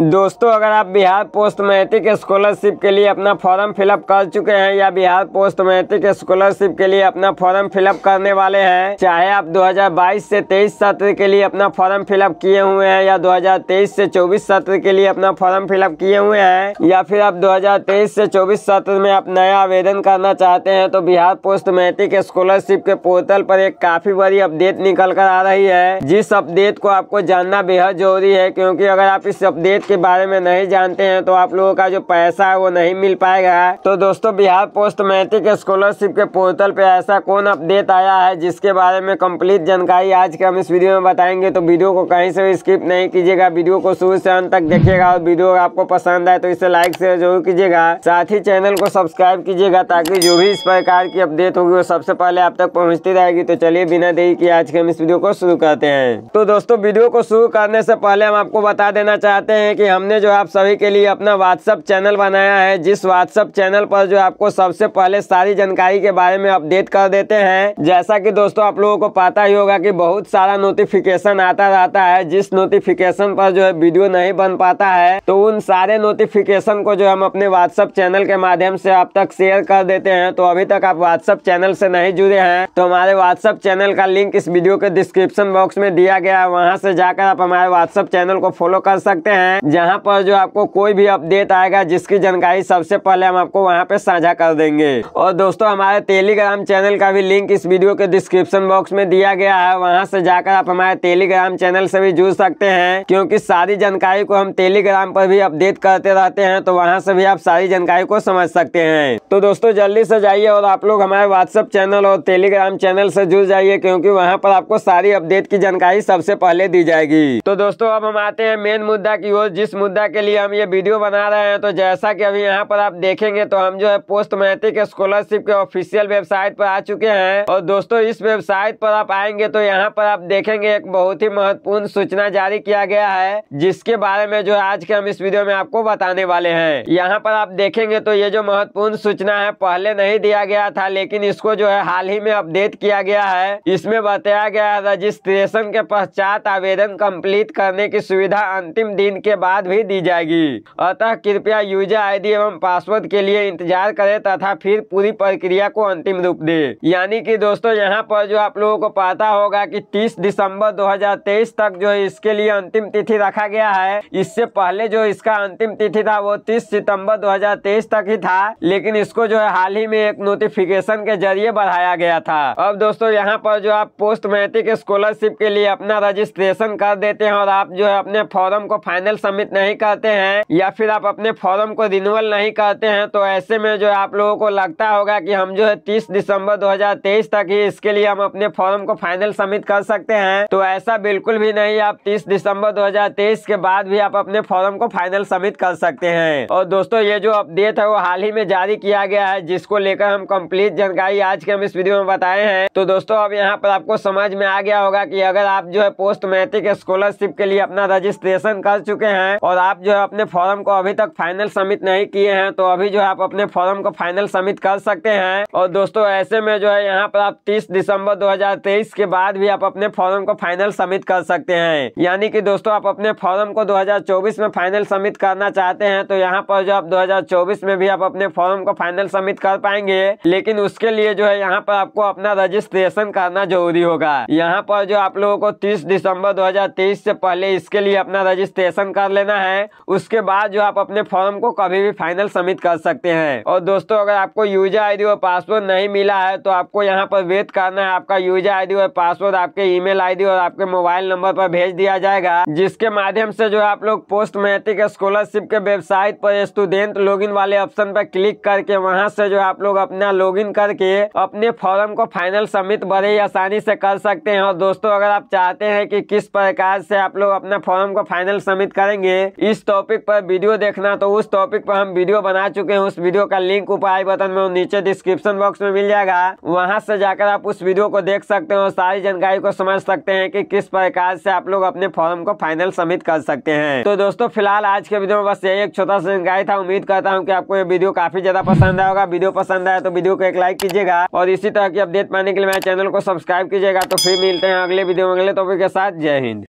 दोस्तों, अगर आप बिहार पोस्ट मैट्रिक स्कॉलरशिप के लिए अपना फॉर्म फिलअप कर चुके हैं या बिहार पोस्ट मैट्रिक स्कॉलरशिप के लिए अपना फॉर्म फिलअप करने वाले हैं, चाहे आप 2022 से 23 सत्र के लिए अपना फॉर्म फिलअप किए हुए हैं या 2023 से 24 सत्र के लिए अपना फॉर्म फिलअप किए हुए हैं, या फिर आप 2023 से 24 सत्र में आप नया आवेदन करना चाहते हैं तो बिहार पोस्ट मैट्रिक स्कॉलरशिप के पोर्टल पर एक काफ़ी बड़ी अपडेट निकल कर आ रही है। जिस अपडेट को आपको जानना बेहद ज़रूरी है, क्योंकि अगर आप इस अपडेट के बारे में नहीं जानते हैं तो आप लोगों का जो पैसा है वो नहीं मिल पाएगा। तो दोस्तों, बिहार पोस्ट मैट्रिक स्कॉलरशिप के पोर्टल पे ऐसा कौन अपडेट आया है, जिसके बारे में कंप्लीट जानकारी आज के हम इस वीडियो में बताएँगे। तो वीडियो को कहीं से भी स्किप नहीं कीजिएगा, वीडियो को शुरू से अंत तक देखिएगा और वीडियो आपको पसंद आए तो इसे लाइक शेयर ज़रूर कीजिएगा। साथ ही चैनल को सब्सक्राइब कीजिएगा, ताकि जो भी इस प्रकार की अपडेट होगी वो सबसे पहले आप तक पहुँचती रहेगी। तो चलिए, बिना देरी की आज के हम इस वीडियो को शुरू करते हैं। तो दोस्तों, वीडियो को शुरू करने से पहले हम आपको बता देना चाहते हैं कि हमने जो आप सभी के लिए अपना व्हाट्सअप चैनल बनाया है, जिस व्हाट्सअप चैनल पर जो आपको सबसे पहले सारी जानकारी के बारे में अपडेट कर देते हैं। जैसा कि दोस्तों आप लोगों को पता ही होगा कि बहुत सारा नोटिफिकेशन आता रहता है, जिस नोटिफिकेशन पर जो है वीडियो नहीं बन पाता है तो उन सारे नोटिफिकेशन को जो हम अपने व्हाट्सअप चैनल के माध्यम से आप तक शेयर कर देते हैं। तो अभी तक आप व्हाट्सअप चैनल से नहीं जुड़े हैं तो हमारे व्हाट्सअप चैनल का लिंक इस वीडियो के डिस्क्रिप्शन बॉक्स में दिया गया है। वहाँ से जाकर आप हमारे व्हाट्सअप चैनल को फॉलो कर सकते हैं। जहाँ पर जो आपको कोई भी अपडेट आएगा, जिसकी जानकारी सबसे पहले हम आपको वहाँ पे साझा कर देंगे। और दोस्तों, हमारे टेलीग्राम चैनल का भी लिंक इस वीडियो के डिस्क्रिप्शन बॉक्स में दिया गया है। वहाँ से जाकर आप हमारे टेलीग्राम चैनल से भी जुड़ सकते हैं। क्योंकि सारी जानकारी को हम टेलीग्राम पर भी अपडेट करते रहते हैं तो वहाँ से भी आप सारी जानकारी को समझ सकते हैं। तो दोस्तों, जल्दी से जाइए और आप लोग हमारे व्हाट्सएप चैनल और टेलीग्राम चैनल से जुड़ जाइए, क्योंकि वहाँ पर आपको सारी अपडेट की जानकारी सबसे पहले दी जाएगी। तो दोस्तों, अब हम आते हैं मेन मुद्दा की ओर जिस मुद्दा के लिए हम ये वीडियो बना रहे हैं तो जैसा कि अभी यहाँ पर आप देखेंगे तो हम जो है पोस्ट मैट्रिक स्कॉलरशिप के ऑफिशियल वेबसाइट पर आ चुके हैं। और दोस्तों, इस वेबसाइट पर आप आएँगे तो यहाँ पर आप देखेंगे एक बहुत ही महत्वपूर्ण सूचना जारी किया गया है, जिसके बारे में जो आज के हम इस वीडियो में आपको बताने वाले हैं। यहाँ पर आप देखेंगे तो ये जो महत्वपूर्ण सूचना है, पहले नहीं दिया गया था, लेकिन इसको जो है हाल ही में अपडेट किया गया है। इसमें बताया गया रजिस्ट्रेशन के पश्चात आवेदन कंप्लीट करने की सुविधा अंतिम दिन के बाद भी दी जाएगी। अतः कृपया यूज़र आईडी एवं पासवर्ड के लिए इंतज़ार करें तथा फिर पूरी प्रक्रिया को अंतिम रूप दे। यानी कि दोस्तों, यहाँ पर जो आप लोगों को पता होगा कि 30 दिसंबर 2023 तक जो इसके लिए अंतिम तिथि रखा गया है, इससे पहले जो इसका अंतिम तिथि था वो 30 सितंबर 2023 तक ही था, लेकिन इसको जो है हाल ही में एक नोटिफिकेशन के ज़रिए बढ़ाया गया था। अब दोस्तों, यहाँ पर जो आप पोस्ट मैट्रिक स्कॉलरशिप के लिए अपना रजिस्ट्रेशन कर देते हैं और आप जो है अपने फॉर्म को फाइनल सबमिट नहीं करते हैं, या फिर आप अपने फॉर्म को रिन्यूअल नहीं करते हैं तो ऐसे में जो आप लोगों को लगता होगा कि हम जो है 30 दिसंबर 2023 तक ही इसके लिए हम अपने फॉर्म को फाइनल सबमिट कर सकते हैं। तो ऐसा बिल्कुल भी नहीं, आप 30 दिसंबर 2023 के बाद भी आप अपने फॉर्म को फाइनल सबमिट कर सकते हैं। और दोस्तों, ये जो अपडेट है, वो हाल ही में जारी किया गया है, जिसको लेकर हम कंप्लीट जानकारी आज के हम इस वीडियो में बताए हैं। तो दोस्तों, अब यहाँ पर आपको समझ में आ गया होगा की अगर आप जो है पोस्ट मैट्रिक स्कॉलरशिप के लिए अपना रजिस्ट्रेशन कर चुके हैं और आप जो है अपने फॉर्म को अभी तक फाइनल सबमिट नहीं किए हैं तो अभी जो है आप अपने फॉर्म को फाइनल सबमिट कर सकते हैं। और दोस्तों, ऐसे में जो है यहाँ पर आप 30 दिसंबर 2023 के बाद भी आप अपने फॉर्म को फाइनल सबमिट कर सकते हैं। यानी कि दोस्तों, आप अपने फॉर्म को 2024 में फाइनल सबमिट करना चाहते हैं तो यहाँ पर जो आप 2024 में भी आप अपने फॉर्म को फाइनल सबमिट कर पाएँगे। लेकिन उसके लिए जो है यहाँ पर आपको अपना रजिस्ट्रेशन करना ज़रूरी होगा। यहाँ पर जो आप लोगों को तीस दिसंबर दो से पहले इसके लिए अपना रजिस्ट्रेशन कर लेना है। उसके बाद जो आप अपने फॉर्म को कभी भी फाइनल सबमिट कर सकते हैं। और दोस्तों, अगर आपको यूज़र आईडी और पासवर्ड नहीं मिला है तो आपको यहाँ पर वेट करना है। आपका यूज़र आईडी और पासवर्ड, आपके ईमेल आईडी और आपके मोबाइल नंबर पर भेज दिया जाएगा, जिसके माध्यम से जो आप लोग पोस्ट मैट्रिक स्कॉलरशिप के वेबसाइट पर स्टूडेंट लॉगिन वाले ऑप्शन पर क्लिक करके, वहाँ से जो आप लोग अपना लॉगिन करके अपने फॉर्म को फाइनल सबमिट बड़े आसानी से कर सकते हैं। और दोस्तों, अगर आप चाहते हैं कि किस प्रकार से आप लोग अपना फॉर्म को फाइनल सबमिट करेंगे इस टॉपिक पर वीडियो देखना तो उस टॉपिक पर हम वीडियो बना चुके हैं। उस वीडियो का लिंक उपाय बटन में नीचे डिस्क्रिप्शन बॉक्स में मिल जाएगा। वहाँ से जाकर आप उस वीडियो को देख सकते हैं और सारी जानकारी को समझ सकते हैं कि किस प्रकार से आप लोग अपने फॉर्म को फाइनल सबमिट कर सकते हैं। तो दोस्तों, फ़िलहाल आज के वीडियो में बस यही एक छोटा सा जानकारी था। उम्मीद करता हूँ की आपको ये वीडियो काफ़ी ज़्यादा पसंद आएगा वीडियो पसंद आया तो वीडियो को एक लाइक कीजिएगा और इसी तरह की अपडेट पाने के लिए मेरे चैनल को सब्सक्राइब कीजिएगा। तो फिर मिलते हैं अगले वीडियो में अगले टॉपिक के साथ। जय हिंद।